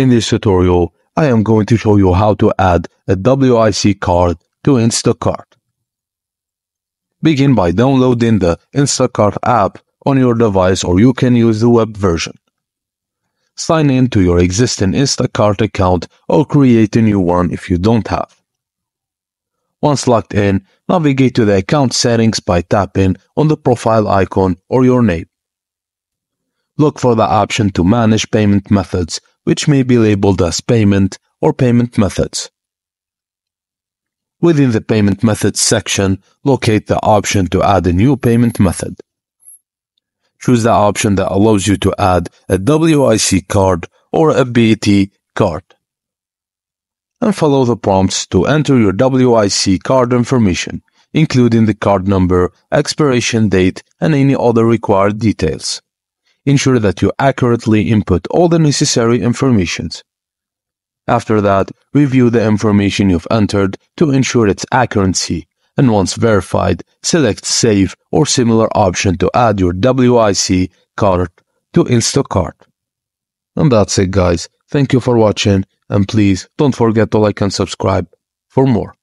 In this tutorial, I am going to show you how to add a WIC card to Instacart. Begin by downloading the Instacart app on your device or you can use the web version. Sign in to your existing Instacart account or create a new one if you don't have. Once logged in, navigate to the account settings by tapping on the profile icon or your name. Look for the option to manage payment methods, which may be labeled as payment or payment methods. Within the payment methods section, locate the option to add a new payment method. Choose the option that allows you to add a WIC card or a EBT card. And follow the prompts to enter your WIC card information, including the card number, expiration date, and any other required details. Ensure that you accurately input all the necessary informations. After that, review the information you've entered to ensure its accuracy, and once verified, select Save or similar option to add your WIC card to Instacart. And that's it guys. Thank you for watching and please don't forget to like and subscribe for more.